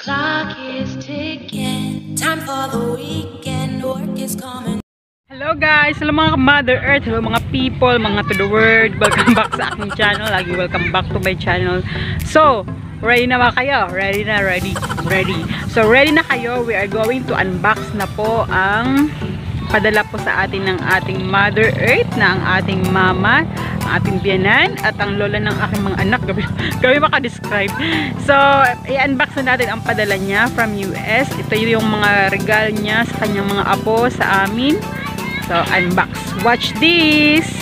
Clock is ticking, time for the weekend, work is coming. Hello guys! Hello mga Mother Earth! Hello mga people, mga to the world! Welcome back sa aking channel. Lagi welcome back to my channel. So, ready na ba kayo? Ready na, ready, ready. So, ready na kayo. We are going to unbox na po ang padala po sa atin ng ating Mother Earth na ang ating mama, ang ating biyanan, at ang lola ng aking mga anak. Gabi, gabi maka-describe. So, i-unbox na natin ang padala niya from US. Ito yung mga regalo niya sa kanyang mga apo, sa amin. So, unbox. Watch this!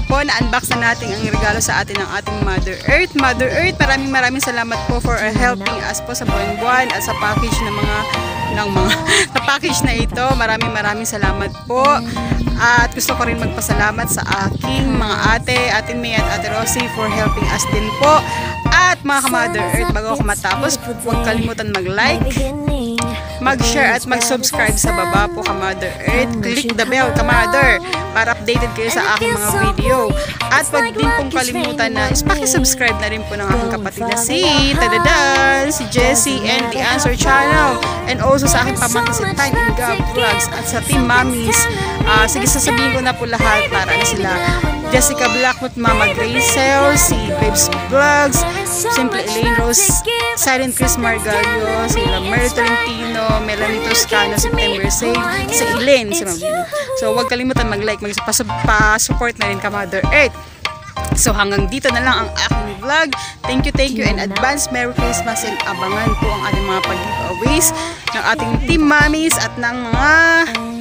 Na po na unbox na natin ang regalo sa atin ng ating Mother Earth. Mother Earth, maraming maraming salamat po for helping us po sa buwan-buwan at sa package ng mga ng mga sa package na ito. Maraming maraming salamat po. At gusto ko rin magpasalamat sa aking mga ate, Ate May at Ate Rosie for helping us din po. At mga ka-Mother Earth, bago ako matapos, huwag kalimutan mag-like, mag-share at mag-subscribe sa baba po ka Mother Earth. Click the bell ka Mother para updated kayo sa aking mga video. At wag din pong kalimutan na is subscribe na rin po ng aking kapatid na si Tadadan, si Jessie and The Answer Channel. And also sa aking pamangkin si Time in God Vlogs at sa Team Mommies. Ah, sige, sasabihin ko na po lahat para na sila. Jessica Blackwood, Mama Gracel, si Babes Vlogs, Simple Elaine Rose, Silent Chris Margalio, sila Mary Tolentino, Melanie Toscano, September Save, si Elaine, si Lily. So, huwag kalimutan mag-like, mag-support na rin ka Mother Earth. So, hanggang dito na lang ang aking vlog. Thank you, thank you, and advance Merry Christmas and abangan po ang ating mga pag-giveaways ng ating Team Mommies at ng mga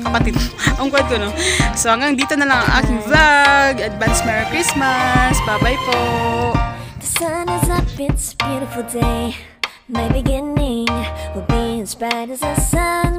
kapatid. ang kwad ko, no? So, hanggang dito na lang ang aking vlog. Advance Merry Christmas. Bye-bye po. The sun is up, it's a beautiful day. My beginning will be as bright as the sun.